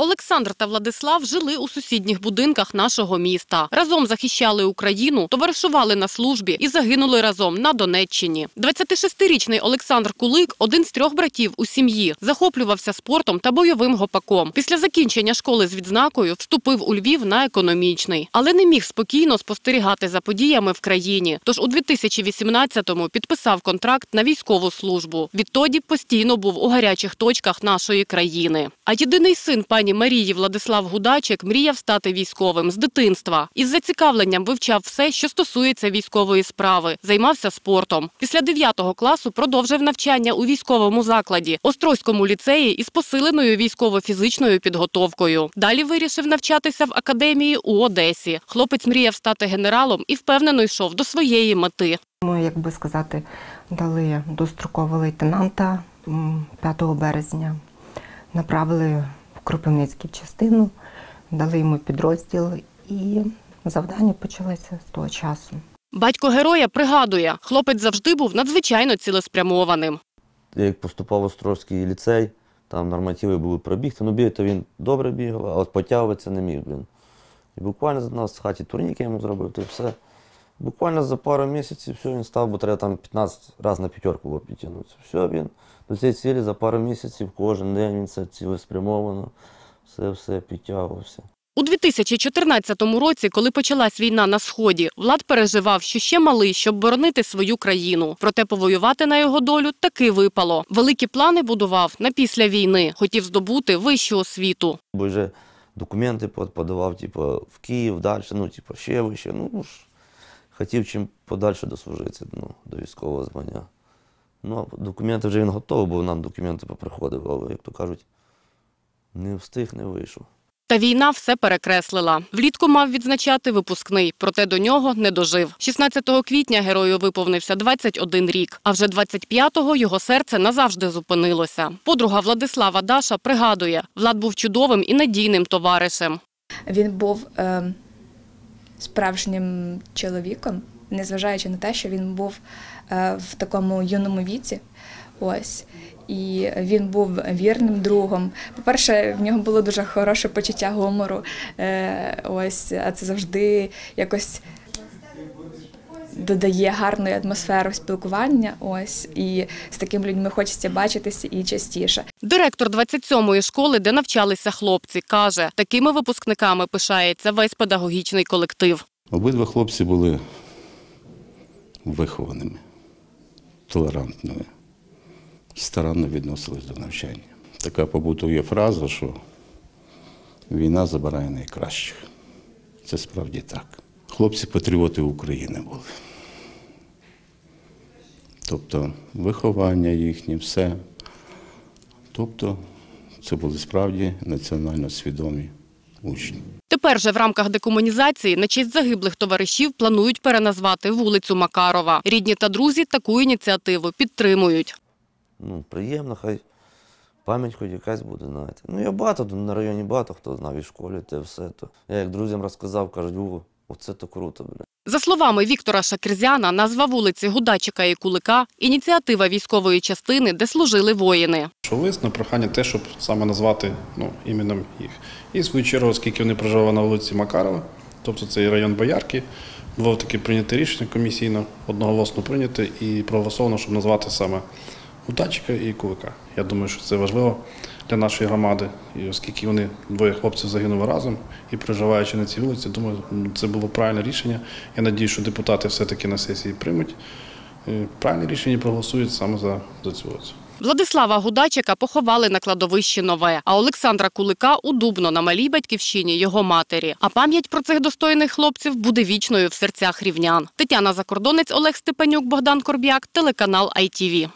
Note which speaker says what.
Speaker 1: Олександр та Владислав жили у сусідніх будинках нашого міста. Разом захищали Україну, товаришували на службі і загинули разом на Донеччині. 26-річний Олександр Кулик – один з трьох братів у сім'ї. Захоплювався спортом та бойовим гопаком. Після закінчення школи з відзнакою вступив у Львів на економічний. Але не міг спокійно спостерігати за подіями в країні. Тож у 2018-му підписав контракт на військову службу. Відтоді постійно був у гарячих точках нашої країни. А єдиний син пані Марії Владислав Гудачик мріяв стати військовим з дитинства. Із зацікавленням вивчав все, що стосується військової справи. Займався спортом. Після 9 класу продовжив навчання у військовому закладі, Острозькому ліцеї із посиленою військово-фізичною підготовкою. Далі вирішив навчатися в академії у Одесі. Хлопець мріяв стати генералом і впевнено йшов до своєї мети.
Speaker 2: Ми, як би сказати, дали дострокового лейтенанта 5 березня, направили в Кропивницький частину, дали йому підрозділ і завдання почалися з того часу.
Speaker 1: Батько героя пригадує, хлопець завжди був надзвичайно цілеспрямованим.
Speaker 3: Як поступав в Острозький ліцей, там нормативи були пробігти. Ну, бігти він добре бігав, а от потягуватися не міг, блін. І буквально за нас в хаті турніки йому зробив, то все. Буквально за пару місяців все, він став, бо треба там 15 разів на п'ятерку було підтягнутися. Все, він до цієї цілі за пару місяців, кожен день він це цілеспрямовано, все-все підтягувався.
Speaker 1: У 2014 році, коли почалась війна на сході, Влад переживав, що ще малий, щоб боронити свою країну. Проте повоювати на його долю таки випало. Великі плани будував на після війни. Хотів здобути вищу освіту.
Speaker 3: Бо вже документи подавав, типу, в Київ, далі, ну, типу, ще вище. Ну, ж, хотів чим подальше дослужитися ну, до військового звання. Ну, а документи вже він готовий, бо нам документи поприходив, але, як то кажуть, не встиг, не вийшов.
Speaker 1: Та війна все перекреслила. Влітку мав відзначати випускний, проте до нього не дожив. 16 квітня герою виповнився 21 рік, а вже 25-го його серце назавжди зупинилося. Подруга Владислава Даша пригадує, Влад був чудовим і надійним товаришем.
Speaker 4: Він був е, справжнім чоловіком, незважаючи на те, що він був е, в такому юному віці. Ось. І він був вірним другом. По-перше, в нього було дуже хороше почуття гумору. Е, ось, а це завжди якось додає гарної атмосфери спілкування. Ось, і з такими людьми хочеться бачитися і частіше.
Speaker 1: Директор 27-ї школи, де навчалися хлопці, каже, такими випускниками пишається весь педагогічний колектив.
Speaker 5: Обидва хлопці були вихованими, толерантними, старанно відносились до навчання. Така побутує фраза, що війна забирає найкращих. Це справді так. Хлопці патріоти України були. Тобто виховання їхнє, все. Тобто це були справді національно свідомі учні.
Speaker 1: Тепер же в рамках декомунізації на честь загиблих товаришів планують переназвати вулицю Макарова. Рідні та друзі таку ініціативу підтримують.
Speaker 3: Ну, приємно, хай пам'ять хоч якась буде, знаєте. Ну, я багато на районі багато хто знав і в школі, те все. То. Я як друзям розказав, кажуть, о, оце то круто, бля.
Speaker 1: За словами Віктора Шакерзяна, назва вулиці Гудачика і Кулика – ініціатива військової частини, де служили воїни.
Speaker 6: Що лист на прохання те, щоб саме назвати ну, іменем їх. І в свою чергу, оскільки вони проживали на вулиці Макарова, тобто це і район Боярки, було таке прийняте рішення комісійно, одноголосно прийняте і проголосовано, щоб назвати саме Гутачика і Кулика. Я думаю, що це важливо для нашої громади, і оскільки вони двоє хлопців загинули разом і проживаючи на цій вулиці, думаю, це було правильне рішення. Я надію, що депутати все-таки на сесії приймуть е, правильне рішення проголосують саме за, за цю вулицю.
Speaker 1: Владислава Гудачика поховали на кладовищі Нове, а Олександра Кулика – у Дубно на малій батьківщині його матері. А пам'ять про цих достойних хлопців буде вічною в серцях рівнян. Тетяна Закордонець, Олег Степанюк, Богдан Корб'як, телеканал ITV.